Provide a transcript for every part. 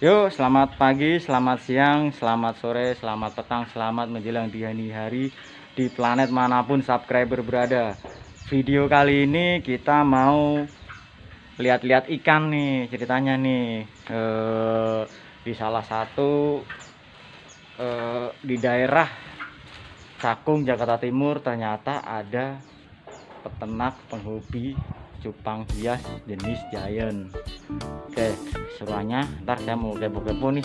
Yuk, selamat pagi, selamat siang, selamat sore, selamat petang, selamat menjelang dini hari di planet mana pun subscriber berada. Video kali ini kita mau lihat-lihat ikan nih ceritanya nih eh, di salah satu eh, di daerah Cakung Jakarta Timur ternyata ada peternak penghobi cupang hias jenis giant oke seruannya ntar saya mau kepo-kepo nih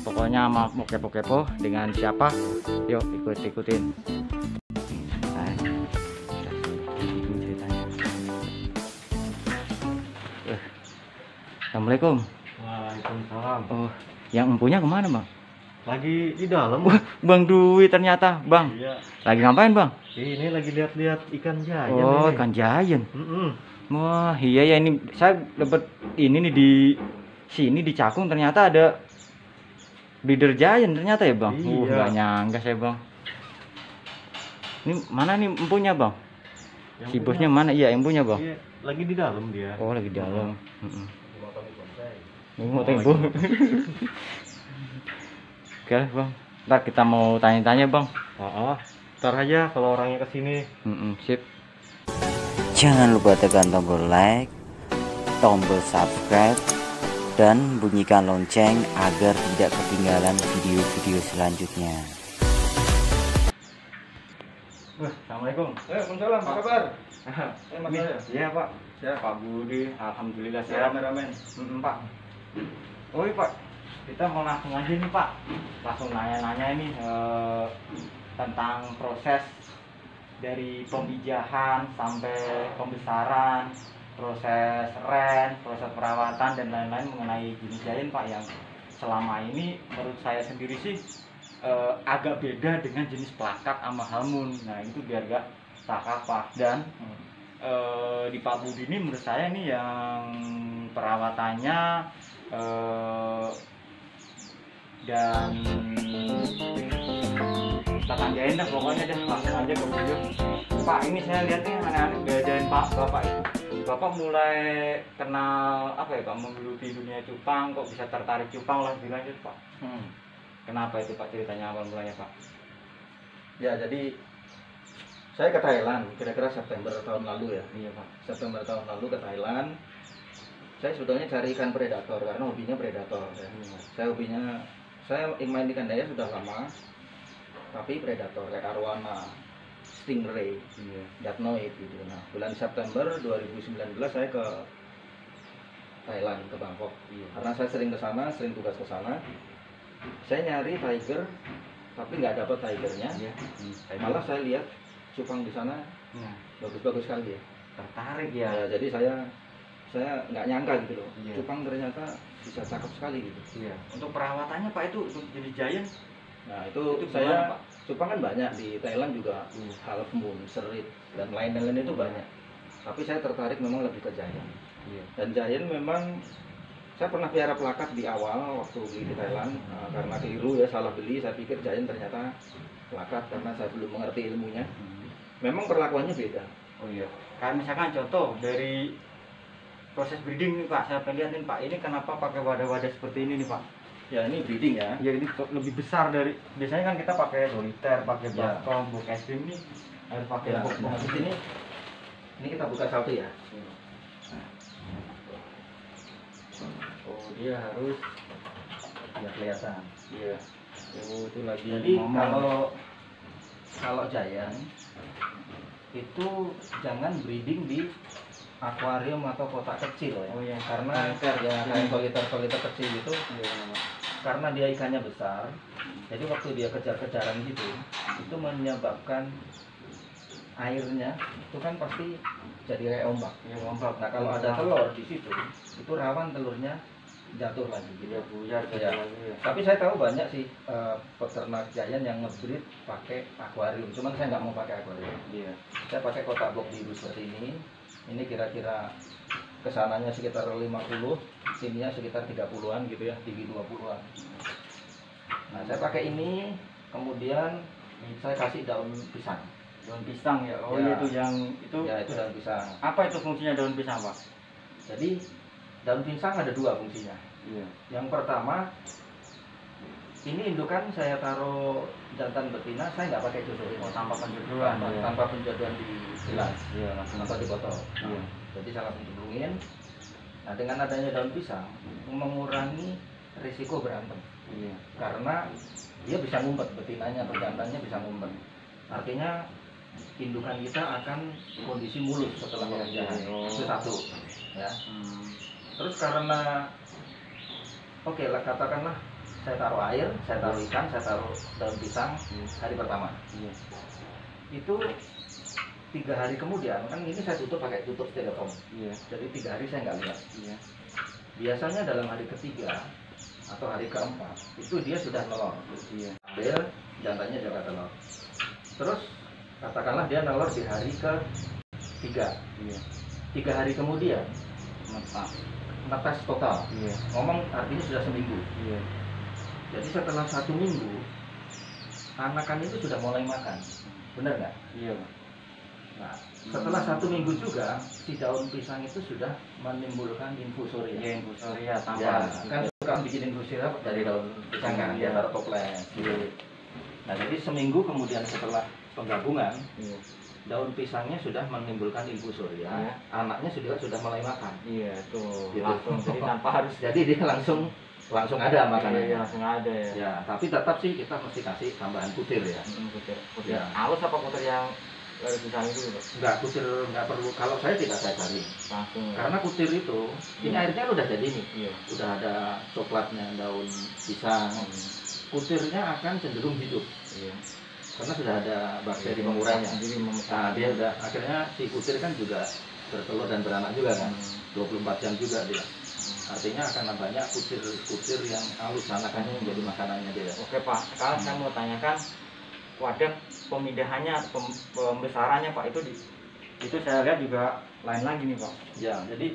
pokoknya mau, kepo-kepo dengan siapa yuk ikut-ikutin Nah. Eh, Assalamualaikum Waalaikumsalam. oh yang empunya ke mana bang Lagi di dalam. Wah, bang Dwi ternyata bang Iya. lagi ngapain bang Ini lagi lihat-lihat ikan giant. oh ini. ikan giant Mm-mm. Wah, iya ya ini saya dapat ini nih di sini di Cakung ternyata ada breeder giant ternyata ya, Bang. Uh, Iya. nggak nyangka saya, Bang. Ini mana nih empunya, Bang? Yang Si punya- bosnya mana? Iya, yang punya, Bang. Iya, lagi di dalam dia. Oh, lagi di dalam. Heeh. Ini Oh, mau tempo. Oke, lah, Bang. Ntar kita mau tanya-tanya, Bang. Ah, ah. Ntar aja kalau orangnya ke sini. Heeh, sip. Jangan lupa tekan tombol like, tombol subscribe, dan bunyikan lonceng agar tidak ketinggalan video-video selanjutnya. Assalamualaikum. Waalaikumsalam. Apa kabar? Eh, Mas saya. Iya, Pak. Siap. Pak Budi, alhamdulillah kameramen. Mm, Pak. Oh iya, Pak, kita mau langsung aja nih Pak, langsung nanya-nanya ini eh, tentang proses dari pemijahan sampai pembesaran, proses ren, proses perawatan dan lain-lain mengenai jenis giant Pak yang selama ini menurut saya sendiri sih eh, agak beda dengan jenis plakat sama halmun. Nah itu biar gak salah Pak dan eh, di Pak Budi ini menurut saya nih yang perawatannya eh, dan tentang jahin dah pokoknya deh langsung aja ke video Pak ini saya lihat nih aneh-aneh bedain Pak Bapak itu Bapak mulai kenal apa ya Pak menggeluti dunia cupang kok bisa tertarik cupang lah lebih lanjut Pak Hmm. kenapa itu Pak ceritanya awal mulanya Pak Ya, jadi saya ke Thailand kira-kira September tahun lalu ya. iya Pak September tahun lalu ke Thailand. Saya sebetulnya cari ikan predator karena hobinya predator ya. Iya. Saya hobinya saya main ikan daya sudah lama. Tapi predator kayak arwana, stingray, iya datnoid gitu. Nah, bulan September 2019 saya ke Thailand ke Bangkok. iya Karena saya sering ke sana, sering tugas ke sana. Saya nyari tiger tapi nggak dapat tigernya. iya Malah saya lihat cupang di sana Nah, bagus-bagus sekali ya. tertarik ya Ya, jadi saya saya nggak nyangka gitu loh. Iya. Cupang ternyata bisa cakep sekali gitu. Iya. Untuk perawatannya Pak itu untuk jadi giant Nah itu, itu saya Pak? cupang kan banyak di Thailand juga Iya. half moon, serit dan lain-lain itu banyak. Tapi saya tertarik memang lebih ke giant. Iya. Dan giant memang saya pernah piara plakat di awal waktu beli di Thailand Nah, karena keliru ya salah beli. Saya pikir giant ternyata plakat karena saya belum mengerti ilmunya. Memang perlakuannya beda. Oh iya. Kayak misalkan contoh dari proses breeding nih Pak, saya pengen lihat nih Pak, ini kenapa pakai wadah-wadah seperti ini nih Pak? Ya ini breeding ya. Ya ini lebih besar dari biasanya kan kita pakai soliter, pakai Ya. bakong, box es krim nih harus pakai Ya, box nah, sini ini kita buka satu ya. Oh dia harus Biar kelihatan. iya. Oh itu lagi Jadi ngomong. kalau kalau giant itu jangan breeding di akuarium atau kotak kecil ya. Oh iya. Karena ya kayak soliter-soliter kecil itu Iya. Karena dia ikannya besar. Jadi waktu dia kejar-kejaran gitu itu menyebabkan airnya itu kan pasti jadi kayak ombak. Iya ombak. Nah kalau ada telur di situ itu rawan telurnya jatuh lagi gitu. Iya buyar jadi lagi ya. Tapi saya tahu banyak sih eh, peternak giant yang ngebreed pakai akuarium. Cuman saya nggak mau pakai akuarium. Iya. Saya pakai kotak box biru seperti ini. Ini kira-kira ke sananya sekitar 50, sininya sekitar 30-an gitu ya, tinggi 20-an. Nah, saya pakai ini, kemudian saya kasih daun pisang. Daun pisang ya. Oh Ya. itu yang itu Ya, itu daun pisang. apa itu fungsinya daun pisang Pak? Jadi daun pisang ada dua fungsinya. Iya. Yang pertama, ini indukan saya taruh jantan betina, saya nggak pakai jodoh Oh, tanpa penjodohan. tanpa, ya. tanpa penjodohan di gelas Iya, atau di botol. Iya. Jadi saya langsung cemplungin. Nah dengan adanya daun pisang mengurangi risiko berantem Iya. karena dia bisa ngumpet betinanya atau jantannya bisa ngumpet. Artinya indukan kita akan kondisi mulus setelah Iya, iya. Oh. Itu satu. Ya. Hmm. Terus karena oke lah katakanlah saya taruh air, saya taruh ikan, saya taruh daun pisang Iya. hari pertama. Iya. Itu tiga hari kemudian kan ini saya tutup pakai tutup styrofoam. Iya. Jadi tiga hari saya nggak lihat. Iya. Biasanya dalam hari ketiga atau hari keempat itu dia sudah nelor. Iya. Ambil jantannya jaga telur. Terus katakanlah dia nelor di hari ke tiga. Iya. Tiga hari kemudian Mata. netes total. Iya. Ngomong artinya sudah seminggu. Iya. Jadi setelah satu minggu anakan itu sudah mulai makan. Benar nggak? Iya. Nah, setelah satu minggu juga si daun pisang itu sudah menimbulkan infusoria. Iya, infusoria Ya, tanpa kan suka bikin infusoria dari daun pisang kan, Iya. taruh toples. gitu. Nah, jadi seminggu kemudian setelah penggabungan, Iya. daun pisangnya sudah menimbulkan infusoria, Iya. anaknya sudah sudah mulai makan. Iya, tuh. Gitu. Langsung jadi tanpa harus Jadi dia langsung langsung ada Iya, makanannya. langsung ada ya. Ya, tapi tetap sih kita mesti kasih tambahan kutir ya. Puter, puter. Ya. Halus apa puter yang pisang itu, Pak? Enggak, kutir enggak perlu. Kalau saya tidak saya cari. Langsung. Karena kutir itu, ini Iya. airnya udah jadi nih. Iya. Udah ada coklatnya daun pisang. Hmm. Kutirnya akan cenderung hidup Iya. karena sudah ada bakteri pengurangnya. Sendiri memecah. Nah, dia udah akhirnya si kutir kan juga bertelur dan beranak juga kan. Hmm. 24 jam juga dia. Artinya akan banyak kutir-kutir yang halus anakannya menjadi makanannya dia. Oke Pak, sekarang saya mau tanyakan wadah pemindahannya, pem- pembesarannya Pak itu di itu saya lihat juga lain lagi nih Pak. Ya, jadi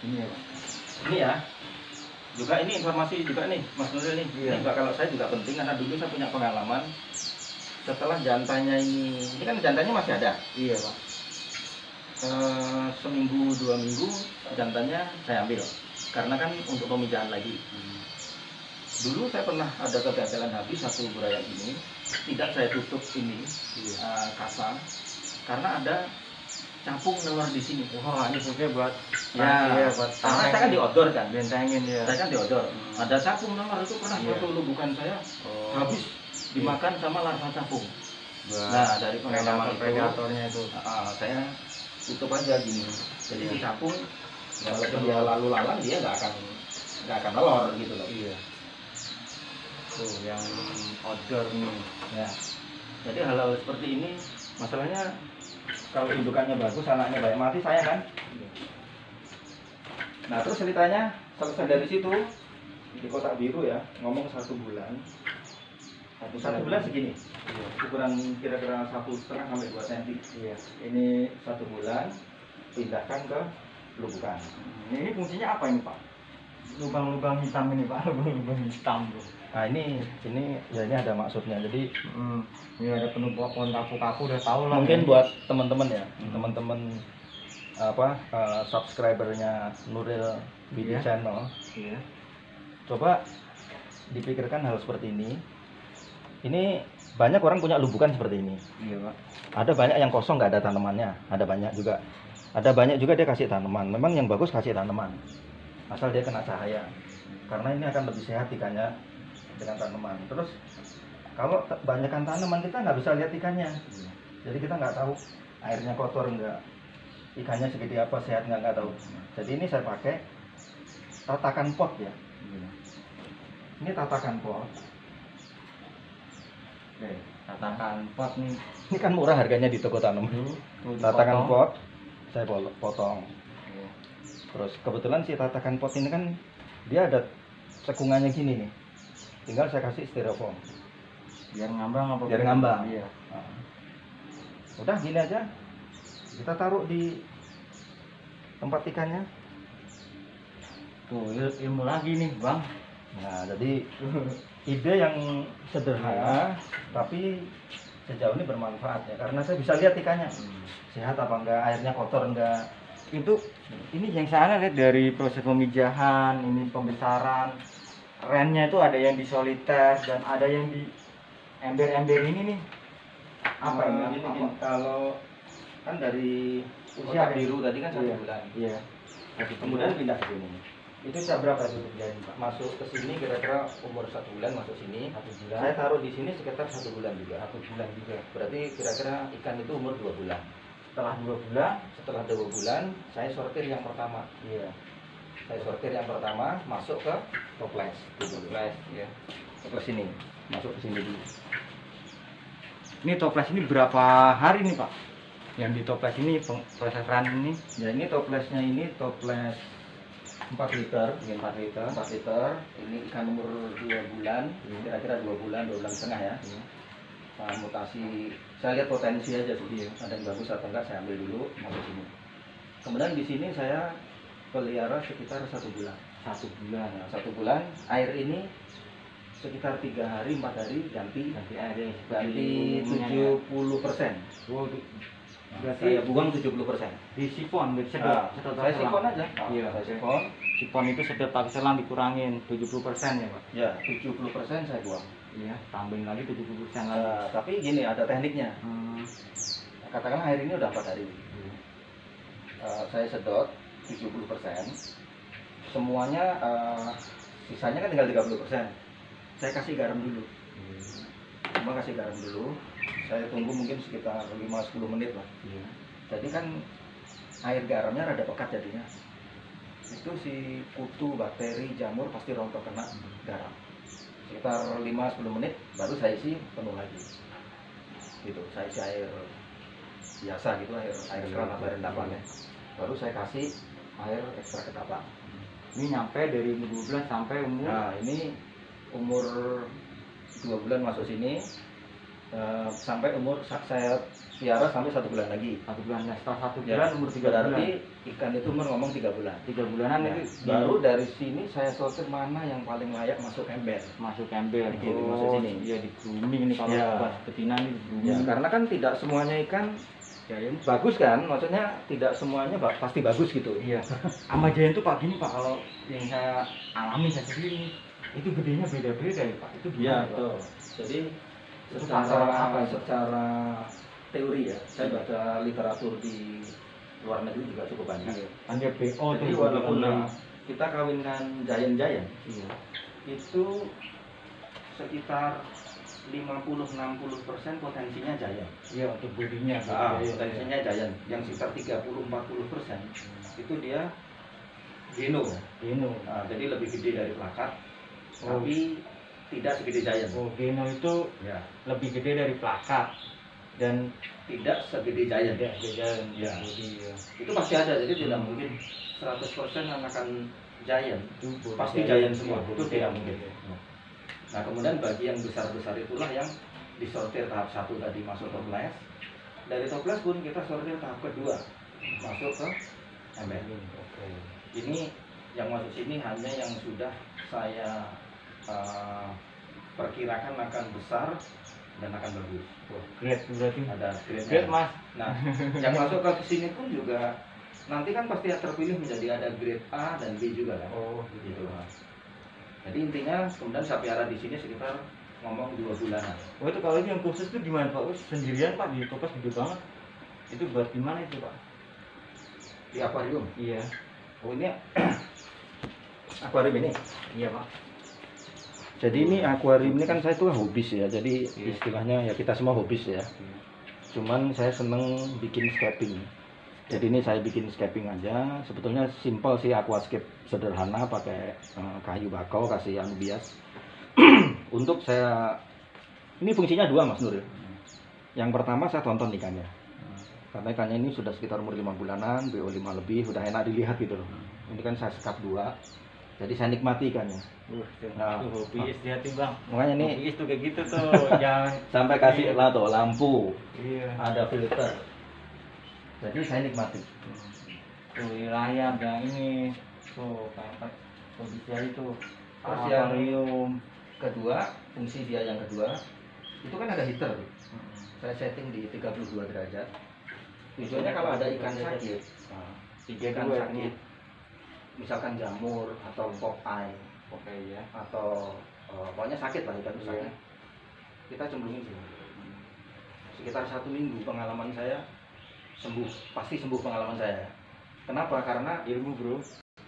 Ini ya Pak. ini ya juga ini informasi juga nih Mas Nuril nih Iya. ini juga kalau saya juga penting karena dulu saya punya pengalaman setelah jantannya ini ini kan jantannya masih ada Iya Pak. Eh, seminggu dua minggu jantannya saya ambil karena kan untuk pemindahan lagi dulu saya pernah ada kegagalan habis satu beraya ini. Tidak saya tutup ini eh, kasa karena ada capung nelor di sini. Wah ini fungsinya buat ya iya, buat karena saya kan di outdoor kan. Bentengin ya. saya kan di outdoor ada capung nelor itu pernah Iya. waktu lubukan saya. Oh. habis dimakan sama larva capung. Buat nah dari pengalaman itu predatornya itu. ah, saya tutup aja gini. Jadi Iya. capung ya walaupun dia lalu lalang dia nggak akan nggak akan nelor gitu loh. Iya. Tuh yang outdoor nih. ya jadi hal-hal seperti ini masalahnya kalau indukannya bagus anaknya banyak mati saya kan nah terus ceritanya selesai dari situ di kotak biru ya ngomong satu bulan satu bulan segini Iya. ukuran kira-kira satu setengah sampai dua senti Iya. ini satu bulan pindahkan ke lubukan ini fungsinya apa ini Pak? Lubang-lubang hitam ini Pak, lubang-lubang hitam tuh. nah ini ini ya ini ada maksudnya jadi Hmm. Ini ada pohon kaku-kaku udah tahu lah. mungkin ini. buat teman-teman ya Hmm. teman-teman apa eh, subscribernya Nuril BD Iya. Channel Iya. coba dipikirkan hal seperti ini ini banyak orang punya lubukan seperti ini Iya Pak. ada banyak yang kosong nggak ada tanamannya ada banyak juga ada banyak juga dia kasih tanaman memang yang bagus kasih tanaman asal dia kena cahaya. Karena ini akan lebih sehat ikannya dengan tanaman. Terus kalau banyakan tanaman kita nggak bisa lihat ikannya. Jadi kita nggak tahu airnya kotor nggak ikannya segede apa sehat nggak nggak tahu. Jadi ini saya pakai tatakan pot ya. Ini tatakan pot. Oke. Katakan pot nih. ini kan murah harganya di toko tanaman. Tatakan pot saya potong. Terus kebetulan si tatakan pot ini kan dia ada cekungannya gini nih. Tinggal saya kasih styrofoam. Biar ngambang apa? Biar ngambang. Iya. Nah, udah gini aja. Kita taruh di tempat ikannya. Tuh il- ilmu lagi nih Bang. Nah, jadi ide yang sederhana tapi sejauh ini bermanfaat ya karena saya bisa lihat ikannya sehat apa enggak, airnya kotor enggak. Itu ini yang saya lihat dari proses pemijahan ini pembesaran rennya itu ada yang di soliter dan ada yang di ember-ember ini nih. Apa ini? Nah, Apa? gini, kalau kan dari Usia biru tadi kan satu Iya. bulan. iya. Kemudian pindah ke sini. Itu seberapa itu terjadi pak? Masuk ke sini kira-kira umur satu bulan masuk sini. Satu saya bulan taruh di sini sekitar satu bulan juga. Satu bulan juga. Berarti kira-kira ikan itu umur dua bulan setelah dua bulan setelah dua bulan saya sortir yang pertama. Iya. Saya sortir yang pertama masuk ke toples. Toples ya toples ini masuk ke sini dulu. Ini toples ini berapa hari nih pak? Yang di toples ini proses ini? Ya ini toplesnya ini toples 4 liter. Ini 4 liter. 4 liter. Ini ikan umur 2 bulan Iya. kira-kira 2 bulan 2 bulan setengah ya. Iya. Nah, mutasi saya lihat potensi aja sih ada yang bagus atau enggak saya ambil dulu masuk sini. Kemudian di sini saya pelihara sekitar satu bulan. Satu bulan. Nah, satu bulan air ini sekitar tiga hari empat hari ganti. Nanti ada ganti tujuh 70 persen. Oh, di- berarti saya buang 70 persen. di sifon berarti sedot nah, sedot saya sifon aja. Iya. saya sifon. Sifon itu sedot pakai selang dikurangin 70 persen ya pak? Ya 70 persen saya buang iya tambahin lagi 70 persen lagi Nah, tapi gini ada tekniknya. Hmm. katakanlah air ini udah empat hari. Eh, saya sedot 70 persen. Semuanya eh, sisanya kan tinggal 30 persen. Saya kasih garam dulu. Semua kasih garam dulu. Saya tunggu mungkin sekitar 5-10 menit lah. Iya. jadi kan air garamnya rada pekat jadinya. Itu si kutu bakteri jamur pasti rontok kena garam sekitar 5-10 menit baru saya isi penuh lagi. Gitu saya isi air biasa gitu air air keran atau air endapan ya. Baru saya kasih air ekstra ketapang ini nyampe dari umur 12 sampai umur? Nah ini umur dua bulan masuk sini eh, sampai umur sa- saya piara sampai satu bulan lagi. Satu bulan ya setelah satu Ya, bulan umur tiga berarti bulan ikan itu umur ngomong tiga bulan. Tiga bulanan Nah, itu. baru dari sini saya sortir mana yang paling layak masuk ember. Masuk ember. Gitu, masuk sini. iya di grooming ini kalau Ya. pas betina ini grooming. Ya karena kan tidak semuanya ikan Giant. bagus kan? Maksudnya tidak semuanya ba- pasti bagus gitu. Iya. Sama giant tuh pak gini pak kalau yang saya alami saya sendiri itu gedenya beda-beda ya pak. Itu gimana Pak? Iya, jadi secara apa itu? secara teori ya. Saya baca literatur di luar negeri juga cukup banyak kan dia BO jadi walaupun kita kawinkan giant-giant iya. itu sekitar 50-60 persen potensinya giant. Iya untuk bodinya Ah, Iya, iya. potensinya giant. Yang sekitar 30-40 persen itu dia geno Geno Nah, jadi lebih gede dari plakat. Oh. tapi tidak segede giant oh Geno itu ya lebih gede dari plakat dan tidak segede giant tidak beda Iya. bodi ya. itu pasti ada jadi tidak Hmm. mungkin 100% anakan giant itu bodi Pasti giant, giant semua, iya, itu tidak giant. mungkin. nah kemudian bagi yang besar-besar itulah yang disortir tahap satu tadi masuk toples dari toples pun kita sortir tahap kedua masuk ke oke ini yang masuk sini hanya yang sudah saya eh, perkirakan akan besar dan akan bagus Wah, great berarti ada grade great mas Nah, yang masuk ke sini pun juga nanti kan pasti terpilih menjadi ada grade A dan B juga kan. oh Gitu. Mas. Jadi intinya kemudian saya piara di sini sekitar ngomong dua bulanan. Oh itu kalau itu yang khusus itu gimana Pak? Sendirian Pak di toples gede banget. Itu buat gimana itu Pak? Di akuarium. Iya, Oh ini akuarium ini. iya Pak. Jadi ini akuarium ini kan saya tuh hobis ya. Jadi Iya. istilahnya ya kita semua hobis ya. Cuman saya seneng bikin scaping. Jadi ini saya bikin scaping aja. Sebetulnya simple sih aquascape sederhana pakai eh, kayu bakau kasih anu bias. Untuk saya ini fungsinya dua Mas Nur. ya. Yang pertama saya tonton ikannya. Karena ikannya ini sudah sekitar umur 5 bulanan, BO 5 lebih, udah enak dilihat gitu loh. Ini kan saya sekap dua. Jadi saya nikmati ikannya. Uh, Nah. itu hobi hati bang. Makanya ini Hobi tuh kayak gitu tuh, jangan. sampai kasih lah tuh lampu, Iya. ada filter. Jadi saya nikmati. Tuh di layar yang ini, tuh kayak kondisi itu. Terus yang-. Kedua, fungsi dia yang kedua, itu kan ada heater. tuh. Saya setting di 32 derajat. Tujuannya kalau ada ikan sakit, nah, ikan sakit misalkan jamur atau pop eye oke ya. Atau eh, pokoknya sakit lah ikan Iya. sakit kita cemplungin sini sekitar satu minggu pengalaman saya sembuh. Pasti sembuh pengalaman saya. Kenapa? Karena ilmu bro.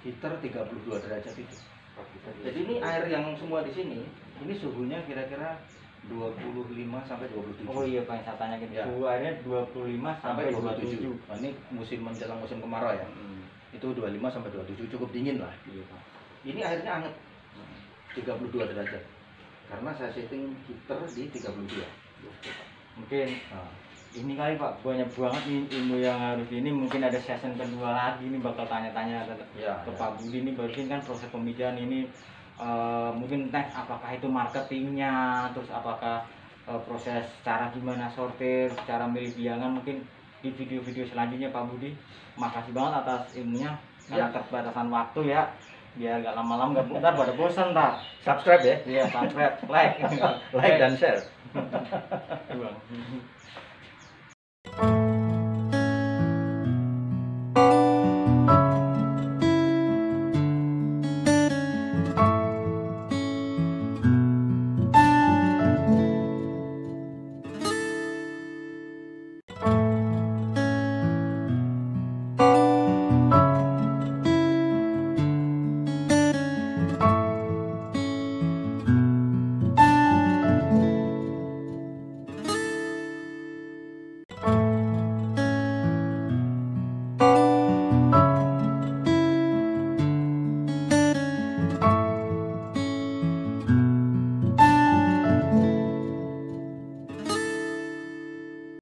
Heater 32 derajat itu. Oh, jadi ini air yang semua di sini ini suhunya kira-kira 25 sampai 27 oh iya pak saya tanya gitu Ya. suhu airnya 25 sampai sampai 27 27 nah, ini musim menjelang musim kemarau ya. Hmm, itu 25 sampai 27 cukup dingin lah. Iya pak. Ini airnya anget 32 derajat. Karena saya setting heater di 32 mungkin nah, ini kali pak banyak banget nih ilmu yang harus ini. Mungkin ada session kedua lagi nih bakal tanya-tanya ke, ya, ke ya. Pak Budi ini barusan kan proses pemijaan ini eh, mungkin next apakah itu marketingnya terus apakah eh, proses cara gimana sortir cara milih biangan mungkin di video-video selanjutnya Pak Budi. Makasih banget atas ilmunya karena Ya. keterbatasan waktu ya. Biar gak lama-lama gak bentar pada bosan tak subscribe ya. Iya subscribe like. Like dan share. Bang.